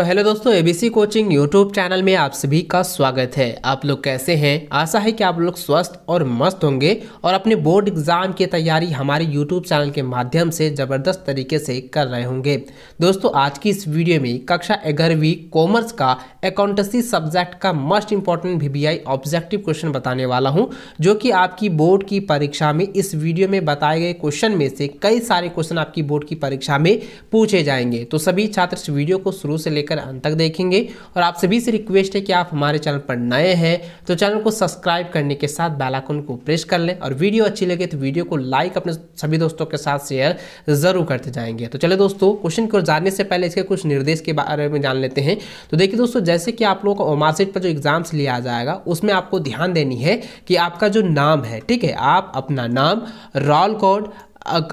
तो हेलो दोस्तों ABC coaching YouTube channel में आप सभी का स्वागत है। आप लोग कैसे हैं? आशा है कि आप लोग स्वस्थ और मस्त होंगे और अपने बोर्ड एग्ज़ाम की तैयारी हमारे यूट्यूब चैनल के माध्यम से ज़बरदस्त तरीके से कर रहे होंगे। दोस्तों, आज की इस वीडियो में कक्षा ग्यारहवीं कॉमर्स का अकाउंटेंसी सब्जेक्ट का most important we objective question बताने वाला हूँ, जो कि आपकी बोर्ड की परीक्षा में, इस वीडियो में बताए गए क्वेश्चन में से कई सारे क्वेश्चन आपकी बोर्ड की परीक्षा में पूछे जाएँगे। तो सभी छात्र इस वीडियो को शुरू से अंत तक देखेंगे। और आप सभी से रिक्वेस्ट है कि आप हमारे चैनल पर नए हैं तो चैनल को सब्सक्राइब करने के साथ बेल आइकन को प्रेस कर लें। और वीडियो अच्छी लगे तो वीडियो को लाइक अपने सभी दोस्तों के साथ शेयर ज़रूर करते जाएँगे। तो चले दोस्तों क्वेश्चन को जानने से पहले इसके कुछ निर्देश के बारे में जान लेते हैं। तो देखिए दोस्तों, जैसे कि आप लोगों को मार्कशीट पर जो एग्ज़ाम्स लिया जाएगा, उसमें आपको ध्यान देनी है कि आपका जो नाम है, ठीक है, आप अपना नाम रोल कोड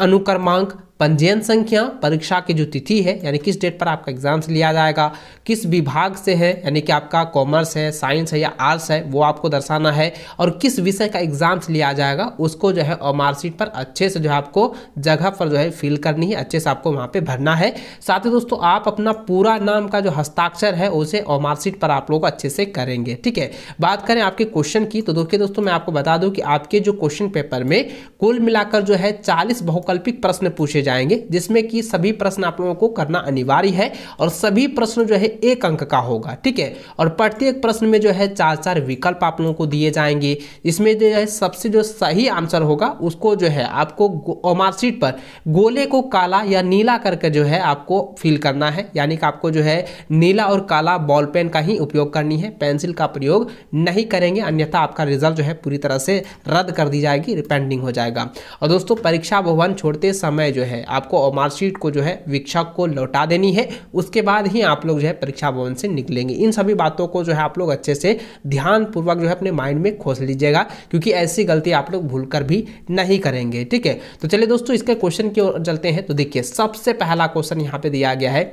अनुक्रमांक पंजीयन संख्या, परीक्षा की जो तिथि है, यानी किस डेट पर आपका एग्ज़ाम्स लिया जाएगा, किस विभाग से है, यानी कि आपका कॉमर्स है साइंस है या आर्ट्स है, वो आपको दर्शाना है और किस विषय का एग्ज़ाम्स लिया जाएगा, उसको जो है मार्कशीट पर अच्छे से जो है आपको जगह पर जो है फिल करनी है, अच्छे से आपको वहाँ पर भरना है। साथ ही दोस्तों, आप अपना पूरा नाम का जो हस्ताक्षर है, उसे मार्कशीट पर आप लोग अच्छे से करेंगे, ठीक है? बात करें आपके क्वेश्चन की तो देखिए दोस्तों, मैं आपको बता दूँ कि आपके जो क्वेश्चन पेपर में कुल मिलाकर जो है चालीस बहुकल्पिक प्रश्न पूछे जाएँगे, जिसमें कि सभी प्रश्न आप लोगों को करना अनिवार्य है और सभी प्रश्न जो है एक अंक का होगा, ठीक है? और प्रत्येक प्रश्न में जो है चार चार विकल्प आप लोगों को दिए जाएँगे। इसमें जो है सबसे जो सही आंसर होगा, उसको जो है आपको मार्कशीट पर गोले को काला या नीला करके जो है आपको फिल करना है। यानी कि आपको जो है नीला और काला बॉल पेन का ही उपयोग करनी है। पेंसिल का प्रयोग नहीं करेंगे, अन्यथा आपका रिज़ल्ट जो है पूरी तरह से रद्द कर दी जाएगी, रिपेंडिंग हो जाएगा। और दोस्तों, परीक्षा भवन छोड़ते समय जो है आपको मार्कशीट को जो है वीक्षक को लौटा देनी है। उसके बाद ही आप लोग जो है परीक्षा भवन से निकलेंगे। इन सभी बातों को जो है आप लोग अच्छे से ध्यानपूर्वक जो है अपने माइंड में खोस लीजिएगा, क्योंकि ऐसी गलती आप लोग भूल भी नहीं करेंगे, ठीक है? तो चलिए दोस्तों, इसके क्वेश्चन की ओर चलते हैं। तो देखिए, सबसे पहला क्वेश्चन यहाँ पे दिया गया है।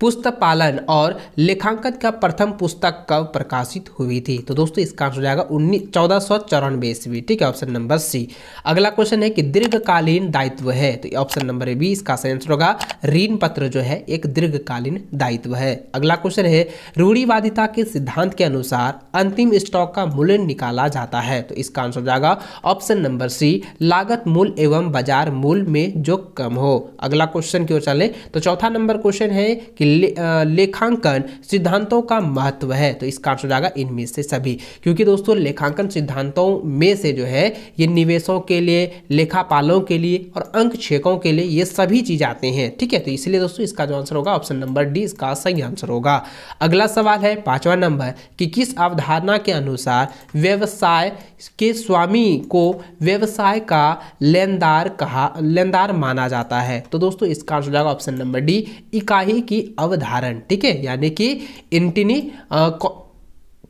पुस्तक पालन और लेखांकन का प्रथम पुस्तक कब प्रकाशित हुई थी? तो दोस्तों, इसका आंसर हो जाएगा उन्नीस चौदह सौ चौरानवे ईस्वी, ठीक है? Option number C. अगला क्वेश्चन है कि दीर्घकालीन दायित्व है? तो ऑप्शन नंबर बी, इसका सही आंसर होगा ऋण पत्र जो है, एक दीर्घकालीन दायित्व है। अगला क्वेश्चन है, रूढ़ीवादिता के सिद्धांत के अनुसार अंतिम स्टॉक का मूल्य निकाला जाता है? तो इसका आंसर हो जाएगा ऑप्शन नंबर सी, लागत मूल्य एवं बाज़ार मूल्य में जो कम हो। अगला क्वेश्चन की ओर चले तो चौथा नंबर क्वेश्चन है कि ले, लेखांकन सिद्धांतों का महत्व है। तो इसका आंसर जाएगा इनमें से सभी। क्योंकि दोस्तों लेखांकन सिद्धांतों में से जो है ये निवेशों के लिए लेखापालों के लिए और अंक छेकों के लिए ये सभी चीज़ आते हैं। ठीक है तो इसलिए दोस्तों इसका जो आंसर होगा ऑप्शन नंबर डी इसका सही आंसर होगा। अगला सवाल है पांचवा नंबर कि किस अवधारणा के अनुसार व्यवसाय के स्वामी को व्यवसाय का लेनदार कहा लेनदार माना जाता है? तो दोस्तों इसका आंसर जाएगा ऑप्शन नंबर डी इकाई की अवधारण, ठीक है? यानी कि इंटिनी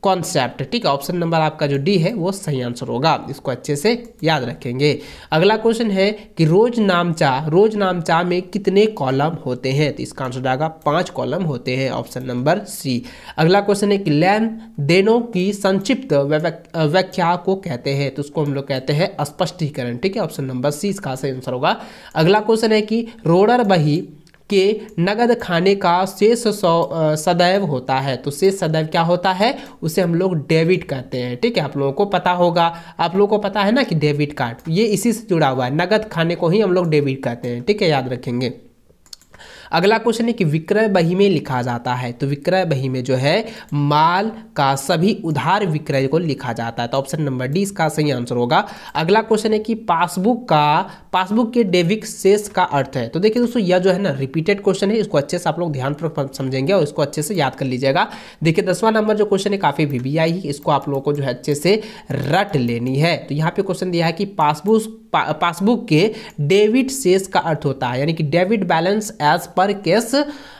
कॉन्सेप्ट ठीक है? ऑप्शन नंबर आपका जो डी है, वो सही आंसर होगा। इसको अच्छे से याद रखेंगे। अगला क्वेश्चन है कि रोज नामचा रोज नामचा में कितने कॉलम होते हैं? तो इसका आंसर जाएगा, पाँच कॉलम होते हैं ऑप्शन नंबर सी अगला क्वेश्चन है कि लेन देनों की संक्षिप्त व्याख्या को कहते हैं। तो उसको हम लोग कहते हैं स्पष्टीकरण ठीक है? ऑप्शन नंबर सी इसका सही आंसर होगा। अगला क्वेश्चन है कि रोडर बही के नगद खाने का शेष सदैव होता है। तो शेष सदैव क्या होता है? उसे हम लोग डेबिट कहते हैं। ठीक है? आप लोगों को पता होगा। आप लोगों को पता है ना कि डेबिट कार्ड, ये इसी से जुड़ा हुआ है। नगद खाने को ही हम लोग डेबिट कहते हैं। ठीक है? याद रखेंगे। अगला क्वेश्चन है कि विक्रय बही में लिखा जाता है। तो विक्रय बही में जो है, माल का सभी उधार विक्रय को लिखा जाता है। तो ऑप्शन नंबर डी इसका सही आंसर होगा। अगला क्वेश्चन है कि पासबुक का पासबुक के डेबिट शेष का अर्थ है। तो देखिए दोस्तों, यह जो है ना रिपीटेड क्वेश्चन है। इसको अच्छे से आप लोग ध्यान समझेंगे और इसको अच्छे से याद कर लीजिएगा। देखिए, दसवां नंबर जो क्वेश्चन है, काफ़ी वीवीआई है। इसको आप लोगों को जो है अच्छे से रट लेनी है। तो यहाँ पे क्वेश्चन दिया है कि पासबुक पासबुक के डेबिट शेष का अर्थ होता है। यानी कि debit balance as per cash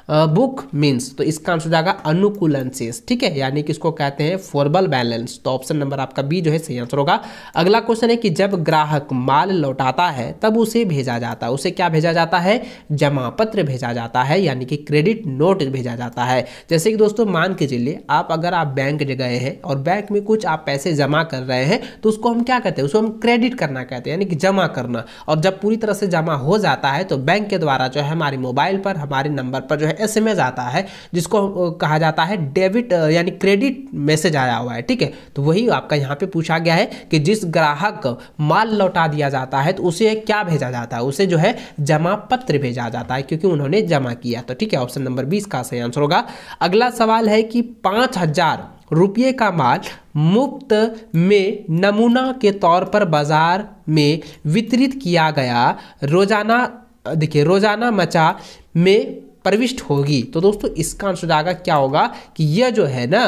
book means तो इसका आंसर जाएगा अनुकूलन शेष ठीक है? यानी कि इसको कहते हैं फॉर्बल बैलेंस तो ऑप्शन नंबर आपका बी जो है सही आंसर होगा। अगला क्वेश्चन है कि जब ग्राहक माल लौटाता है, तब उसे भेजा जाता है। उसे क्या भेजा जाता है? जमा पत्र भेजा जाता है, यानी कि क्रेडिट नोट भेजा जाता है। जैसे कि दोस्तों, मान के चलिए, आप अगर आप बैंक गए हैं और बैंक में कुछ आप पैसे जमा कर रहे हैं तो उसको हम क्या कहते हैं? उसको हम क्रेडिट करना कहते हैं, यानी कि जमा करना। और जब पूरी तरह से जमा हो जाता है तो बैंक के द्वारा जो है हमारे मोबाइल पर, हमारे नंबर पर जो है एसएमएस आता है, जिसको कहा जाता है डेबिट यानी क्रेडिट मैसेज आया हुआ है, ठीक है? तो वही आपका यहाँ पे पूछा गया है कि जिस ग्राहक माल लौटा दिया जाता है तो उसे क्या भेजा जाता है? उसे जो है जमा पत्र भेजा जाता है, क्योंकि उन्होंने जमा किया। तो ठीक है, ऑप्शन नंबर बीस का सही आंसर होगा। अगला सवाल है कि पाँच हज़ार रुपये का माल मुफ़्त में नमूना के तौर पर बाज़ार में वितरित किया गया। रोज़ाना, देखिए, रोज़ाना मचा में प्रविष्ट होगी। तो दोस्तों इसका आंसर जाएगा क्या होगा कि यह जो है ना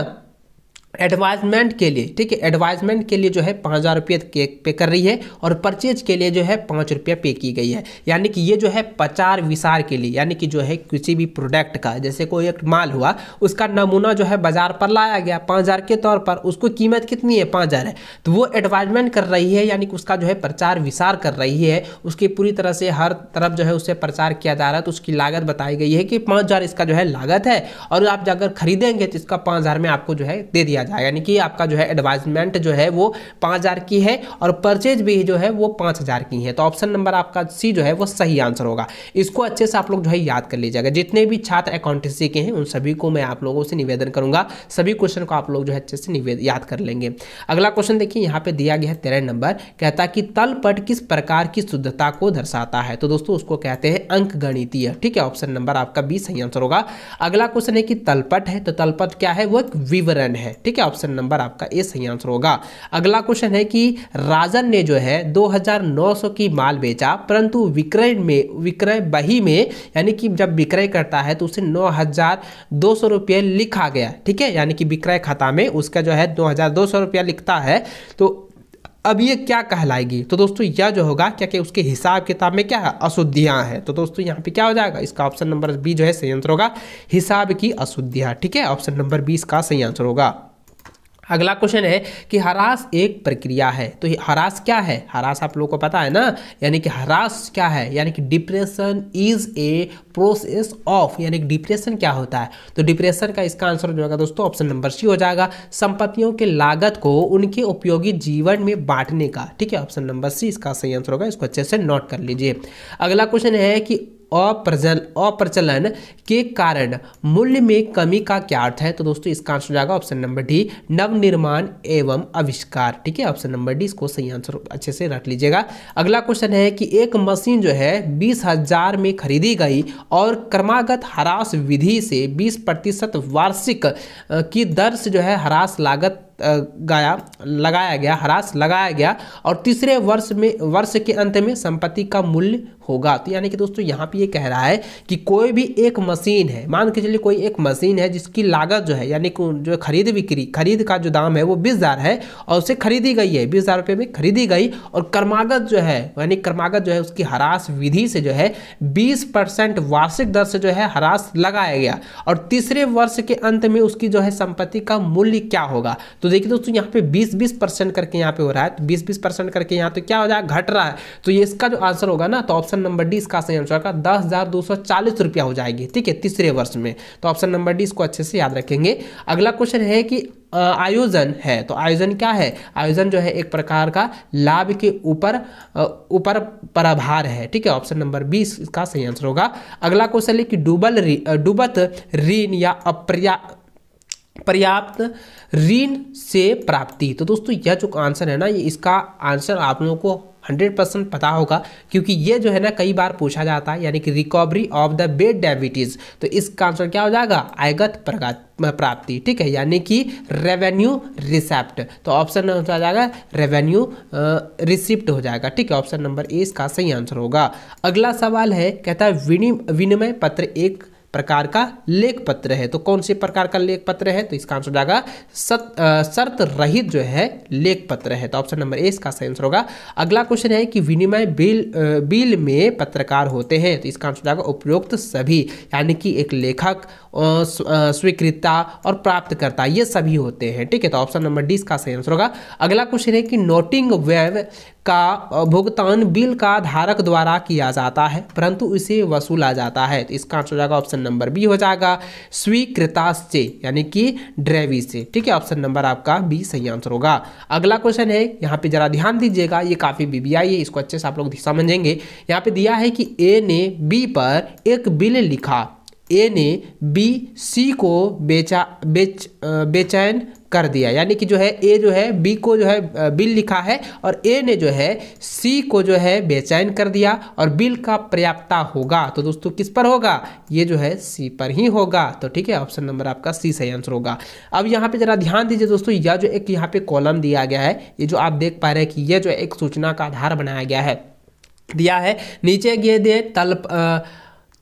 एडवाइजमेंट के लिए, ठीक है? एडवाइजमेंट के लिए जो है पाँच हज़ार रुपये पे कर रही है और परचेज के लिए जो है पाँच रुपया पे की गई है। यानी कि ये जो है प्रचार विसार के लिए, यानी कि जो है किसी भी प्रोडक्ट का, जैसे कोई एक माल हुआ, उसका नमूना जो है बाज़ार पर लाया गया, पाँच हज़ार के तौर पर, उसको कीमत कितनी है? पाँच हज़ार है। तो वो एडवाइजमेंट कर रही है, यानी कि उसका जो है प्रचार विसार कर रही है। उसकी पूरी तरह से हर तरफ़ जो है उससे प्रचार किया जा रहा है तो उसकी लागत बताई गई है कि पाँच हज़ार इसका जो है लागत है। और आप अगर खरीदेंगे तो इसका पाँच हज़ार में आपको जो है दे दिया जाएगा। यानी कि आपका जो है एडवाइजमेंट जो है वो पाँच हज़ार की है और परचेज भी जो है वो पाँच हज़ार की है। तो ऑप्शन नंबर आपका सी जो है वो सही आंसर होगा। इसको अच्छे से आप लोग जो है याद कर लीजिएगा। जितने भी छात्र अकाउंटेंसी के हैं, उन सभी को मैं आप लोगों से निवेदन करूँगा। सभी क्वेश्चन को आप लोग जो है अच्छे से निवेद, याद कर लेंगे। अगला क्वेश्चन देखिए, यहाँ पे दिया गया है तेरह नंबर कहता है कि तलपट किस प्रकार की शुद्धता को दर्शाता है? तो दोस्तों, उसको कहते हैं अंक गणितीय। ठीक है ऑप्शन नंबर आपका बी सही आंसर होगा। अगला क्वेश्चन है कि तलपट है तो तलपट क्या है? वो एक विवरण है। ठीक है ऑप्शन नंबर आपका ए सही आंसर होगा। अगला क्वेश्चन है कि राजन ने जो है 2900 की माल बेचा, परंतु विक्रय में, विक्रय बही में, यानी कि जब विक्रय करता है तो उसे नौ हज़ार लिखा गया, ठीक है? यानी कि विक्रय खाता में उसका जो है दो हज़ार दो सौ रुपया लिखता है। तो अब ये क्या कहलाएगी? तो दोस्तों, यह जो होगा, क्या क्या उसके हिसाब किताब में क्या है अशुद्धियाँ हैं? तो दोस्तों, यहाँ पे क्या हो जाएगा? इसका ऑप्शन नंबर बी जो है सही आंसर होगा, हिसाब की अशुद्धियाँ, ठीक है? ऑप्शन नंबर बीस का सही आंसर होगा। अगला क्वेश्चन है कि हरास एक प्रक्रिया है। तो हरास क्या है? हरास आप लोगों को पता है ना? यानी कि हरास क्या है? यानी कि depression is a process of यानी कि डिप्रेशन क्या होता है? तो डिप्रेशन का इसका आंसर हो जाएगा दोस्तों ऑप्शन नंबर सी हो जाएगा। संपत्तियों के लागत को उनके उपयोगी जीवन में बांटने का। ठीक है? ऑप्शन नंबर सी इसका सही आंसर होगा, इसको अच्छे से नोट कर लीजिए। अगला क्वेश्चन है कि अप्रजल अप्रचलन के कारण मूल्य में कमी का क्या अर्थ है? तो दोस्तों, इसका आंसर जाएगा ऑप्शन नंबर डी नवनिर्माण एवं आविष्कार। ठीक है ऑप्शन नंबर डी इसको सही आंसर अच्छे से रख लीजिएगा। अगला क्वेश्चन है कि एक मशीन जो है, बीस हज़ार में खरीदी गई और क्रमागत हरास विधि से बीस प्रतिशत वार्षिक की दर से जो है हरास लागत गाया, लगाया गया, ह्रास लगाया गया और तीसरे वर्ष में, वर्ष के अंत में संपत्ति का मूल्य होगा। तो यानी कि दोस्तों, यहाँ पे ये कह रहा है कि कोई भी एक मशीन है, मान के चलिए कोई एक मशीन है जिसकी लागत जो है, यानी कि जो खरीद बिक्री, खरीद का जो दाम है वो बीस हज़ार है और उसे खरीदी गई है, बीस हज़ार रुपये में खरीदी गई और कर्मागत जो है, यानी कर्मागत जो है उसकी हरास विधि से जो है बीस परसेंट वार्षिक दर से जो है हरास लगाया गया और तीसरे वर्ष के अंत में उसकी जो है संपत्ति का मूल्य क्या होगा? तो तो देखिए दोस्तों, यहाँ पे 20 20 परसेंट करके यहाँ पे हो रहा है। तो 20 20 परसेंट करके यहाँ तो क्या हो जाएगा? घट रहा है। तो ये इसका जो आंसर होगा ना तो ऑप्शन नंबर डी इसका सही आंसर होगा। दस रुपया हो जाएगी, ठीक है, तीसरे वर्ष में। तो ऑप्शन नंबर डी इसको अच्छे से याद रखेंगे। अगला क्वेश्चन है कि आयोजन है। तो आयोजन क्या है? आयोजन जो है एक प्रकार का लाभ के ऊपर ऊपर प्रभार है, ठीक है। ऑप्शन नंबर बीस इसका सही आंसर होगा। अगला क्वेश्चन है कि डूबल डूबत ऋण या अपर्या पर्याप्त ऋण से प्राप्ति। तो दोस्तों, यह जो आंसर है ना, ये इसका आंसर आप लोगों को हंड्रेड परसेंट पता होगा, क्योंकि ये जो है ना, कई बार पूछा जाता है, यानी कि recovery of the bad diabetes तो इसका आंसर क्या हो जाएगा? आयगत प्राप्ति, ठीक है? यानी कि रेवेन्यू रिसेप्ट। तो ऑप्शन हो जाएगा? रेवेन्यू रिसिप्ट हो जाएगा, ठीक है? ऑप्शन नंबर ए, इसका सही आंसर होगा। अगला सवाल है, कहता है विनिमय पत्र एक प्रकार का लेख पत्र है। तो कौन से प्रकार का लेख पत्र है? तो इसका आंसर जाएगा शर्त रहित जो है लेख पत्र है। तो ऑप्शन नंबर ए, इसका सही आंसर होगा। अगला क्वेश्चन है कि विनिमय बिल बिल में पत्रकार होते हैं। तो इसका आंसर जाएगा उपयुक्त सभी, यानी कि एक लेखक स्वीकृता और प्राप्तकर्ता, ये सभी होते हैं। ठीक है तो ऑप्शन नंबर डी, इसका सही आंसर होगा। अगला क्वेश्चन है कि नोटिंग वेब का भुगतान बिल का धारक द्वारा किया जाता है, परंतु इसे वसूला जाता है। तो इसका आंसर हो जाएगा ऑप्शन नंबर बी हो जाएगा स्वीकृता से यानी कि ड्रेवी से ठीक है ऑप्शन नंबर आपका बी सही आंसर होगा। अगला क्वेश्चन है, यहाँ पे जरा ध्यान दीजिएगा, ये काफ़ी बीबीआई है, इसको अच्छे से आप लोग समझेंगे। यहाँ पे दिया है कि ए ने बी पर एक बिल लिखा। ए ने बी सी को बेचा, बेच बेचैन कर दिया। यानी कि जो है ए जो है बी को जो है बिल लिखा है और ए ने जो है सी को जो है, बेचैन कर दिया और बिल का पर्याप्ता होगा। तो दोस्तों, किस पर होगा? ये जो है सी पर ही होगा। तो ठीक है, ऑप्शन नंबर आपका सी सही आंसर होगा। अब यहाँ पे जरा ध्यान दीजिए दोस्तों, यह जो एक यहाँ पे कॉलम दिया गया है, ये जो आप देख पा रहे हैं कि यह जो एक सूचना का आधार बनाया गया है। दिया है, नीचे ये दे तल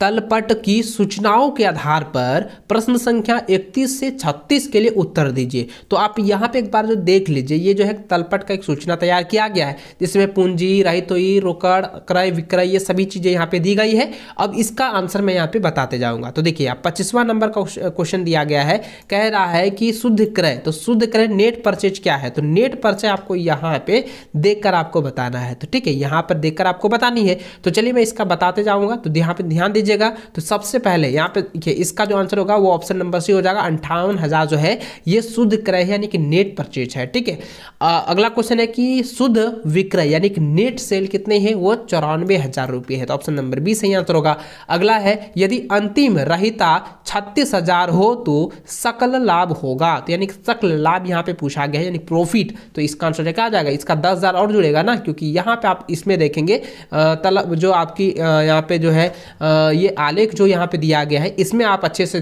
तलपट की सूचनाओं के आधार पर प्रश्न संख्या 31 से 36 के लिए उत्तर दीजिए। तो आप यहाँ पे एक बार जो देख लीजिए, ये जो है तलपट का एक सूचना तैयार किया गया है, जिसमें पूंजी, रहितोई, रोकड़, क्रय, विक्रय, ये सभी चीज़ें यहाँ पे दी गई है। अब इसका आंसर मैं यहाँ पे बताते जाऊँगा। तो देखिए आप पच्चीसवां नंबर का क्वेश्चन दिया गया है, कह रहा है कि शुद्ध क्रय तो शुद्ध क्रय नेट परचेज क्या है? तो नेट परचेज आपको यहाँ पे देख आपको बताना है। तो ठीक है, यहाँ पर देख आपको बतानी है। तो चलिए मैं इसका बताते जाऊँगा। तो यहाँ पे ध्यान दीजिए। दीजिएगा तो सबसे पहले यहाँ पे देखिए, इसका जो आंसर होगा वो ऑप्शन नंबर सी हो जाएगा। अंठावन हज़ार जो है, ये शुद्ध क्रय है, यानी कि नेट परचेज है, ठीक है? अगला क्वेश्चन है कि शुद्ध विक्रय, यानी कि नेट सेल कितने हैं? वो चौरानवे हज़ार रुपये है। तो ऑप्शन नंबर बी सही आंसर होगा। अगला है, यदि अंतिम रहिता छत्तीस हो तो सकल लाभ होगा। तो यानी कि सकल लाभ यहाँ पे पूछा गया है, यानी प्रॉफिट तो इसका आंसर क्या आ जाएगा? इसका दस हज़ार और जुड़ेगा ना, क्योंकि यहाँ पे आप इसमें देखेंगे तलब जो आपकी यहाँ पे जो है ये आलेख जो यहाँ पे दिया गया है, इसमें आप अच्छे से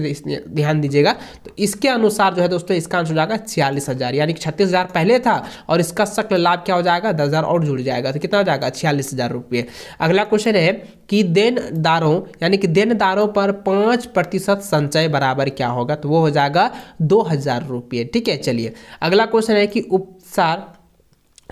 ध्यान दीजिएगा। तो इसके अनुसार जो है दोस्तों, इसका आंसर हो जाएगा छियालीस हज़ार। यानी कि छत्तीस हज़ार पहले था और इसका शक्ल लाभ क्या हो जाएगा? दस हज़ार और जुड़ जाएगा। तो कितना हो जाएगा? छियालीस हज़ार रुपये। अगला क्वेश्चन है कि देनदारों, यानी कि देनदारों पर पाँच प्रतिशत संचय बराबर क्या होगा? तो वो हो जाएगा दो हज़ार रुपये। ठीक है, चलिए। अगला क्वेश्चन है कि उपसार,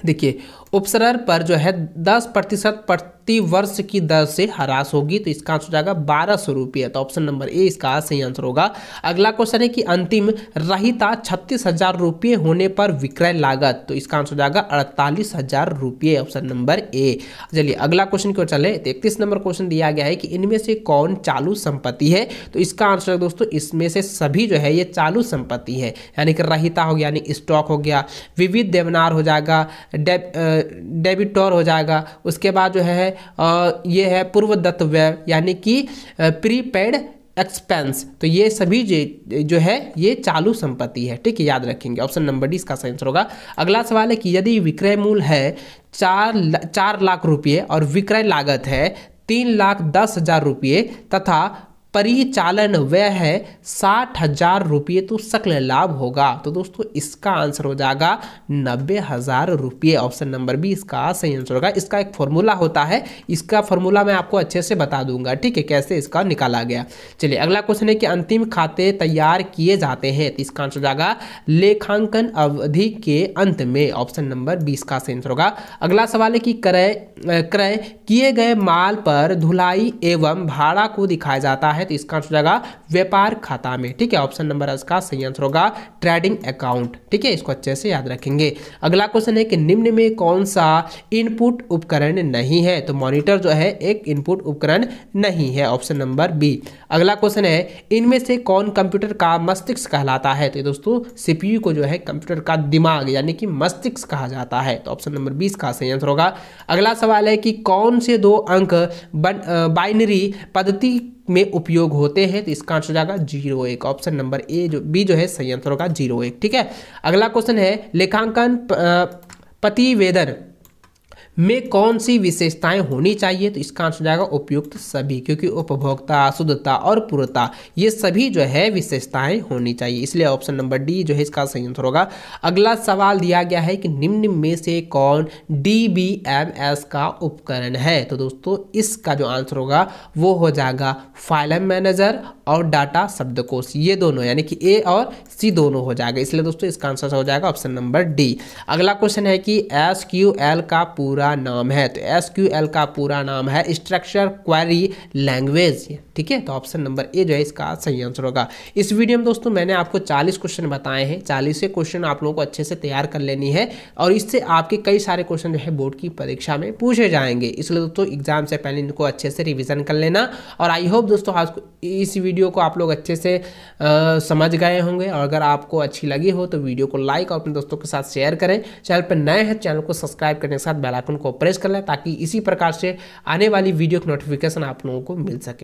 देखिए उपसर पर जो है दस प्रतिशत प्रति वर्ष की दर से हरास होगी तो इसका आंसर हो जाएगा बारह सौ रुपये। तो ऑप्शन नंबर ए इसका सही आंसर होगा। अगला क्वेश्चन है कि अंतिम रहिता छत्तीस हज़ार रुपये होने पर विक्रय लागत तो इसका आंसर हो जाएगा अड़तालीस हज़ार रुपये ऑप्शन नंबर ए चलिए, अगला क्वेश्चन क्यों चले। तो इकतीस नंबर क्वेश्चन दिया गया है कि इनमें से कौन चालू संपत्ति है? तो इसका आंसर दोस्तों, इसमें से सभी जो है ये चालू संपत्ति है। यानी कि रहिता हो गया, यानी स्टॉक हो गया, विविध देवनार हो जाएगा डेबिटोर हो जाएगा। उसके बाद जो है ये है पूर्व दत्त यानी कि प्रीपेड एक्सपेंस। तो ये सभी जो है, ये चालू संपत्ति है। ठीक है, याद रखेंगे। ऑप्शन नंबर डी इसका आंसर होगा। अगला सवाल है कि यदि विक्रय मूल्य है चार चार लाख रुपये और विक्रय लागत है तीन लाख दस हज़ार रुपये तथा परिचालन व्यय है साठ हज़ार रुपये तो सकल लाभ होगा। तो दोस्तों, इसका आंसर हो जाएगा नब्बे हज़ार रुपये। ऑप्शन नंबर बी, इसका सही आंसर होगा। इसका एक फॉर्मूला होता है। इसका फॉर्मूला मैं आपको अच्छे से बता दूँगा, ठीक है? कैसे इसका निकाला गया? चलिए, अगला क्वेश्चन है कि अंतिम खाते तैयार किए जाते हैं तो इसका आंसर हो जाएगा लेखांकन अवधि के अंत में। ऑप्शन नंबर बीस का सही आंसर होगा। अगला सवाल है कि क्रय क्रय किए गए माल पर धुलाई एवं भाड़ा को दिखाया जाता है। है तो इसका आंसर हो जाएगा व्यापार खाता में। ठीक है ऑप्शन नंबर इसका सही आंसर होगा ट्रेडिंग अकाउंट ठीक है, इसको अच्छे से याद रखेंगे। अगला क्वेश्चन है कि निम्न में कौन सा इनपुट उपकरण नहीं है? तो मॉनिटर जो है, एक इनपुट उपकरण नहीं है ऑप्शन नंबर बी अगला क्वेश्चन है, इनमें से कौन कंप्यूटर का मस्तिष्क कहलाता है? तो दोस्तों सीपीयू को जो है कंप्यूटर का दिमाग, यानी कि मस्तिष्क कहा जाता है। तो ऑप्शन नंबर बीस का सही आंसर होगा। अगला सवाल है कि कौन से दो अंक बाइनरी पद्धति में उपयोग होते हैं तो इसका आंसर जाएगा ज़ीरो एक। ऑप्शन नंबर ए जो बी जो है, संयंत्रों का ज़ीरो एक, ठीक है? अगला क्वेश्चन है, लेखांकन प्रतिवेदन। में कौन सी विशेषताएँ होनी चाहिए? तो इसका आंसर जाएगा उपयुक्त सभी, क्योंकि उपभोक्ता, शुद्धता और पूर्णता, ये सभी जो है विशेषताएँ होनी चाहिए। इसलिए ऑप्शन नंबर डी जो है इसका सही आंसर होगा। अगला सवाल दिया गया है कि निम्न में से कौन डी बी एम एस का उपकरण है? तो दोस्तों, इसका जो आंसर होगा, वो हो जाएगा फाइलम मैनेजर और डाटा शब्दकोश। ये दोनों, यानी कि ए और सी दोनों हो जाएगा। इसलिए दोस्तों, इसका आंसर हो जाएगा ऑप्शन नंबर डी अगला क्वेश्चन है कि एस क्यू एल का पूरा पूरा नाम है तो एस क्यू एल का पूरा नाम है स्ट्रक्चर क्वेरी लैंग्वेज ठीक है? तो ऑप्शन नंबर ए जो है इसका सही आंसर होगा। इस वीडियो में दोस्तों मैंने आपको 40 क्वेश्चन बताए हैं। 40 से क्वेश्चन आप लोगों को अच्छे से तैयार कर लेनी है और इससे आपके कई सारे क्वेश्चन जो है बोर्ड की परीक्षा में पूछे जाएँगे। इसलिए दोस्तों एग्ज़ाम से पहले इनको अच्छे से रिविजन कर लेना और आई होप दोस्तों आज इस वीडियो को आप लोग अच्छे से आ, समझ गए होंगे। और अगर आपको अच्छी लगी हो तो वीडियो को लाइक और अपने दोस्तों के साथ शेयर करें। चैनल पर नए हैं चैनल को सब्सक्राइब करने के साथ बेलाइकन को प्रेस कर लें ताकि इसी प्रकार से आने वाली वीडियो की नोटिफिकेशन आप लोगों को मिल सके।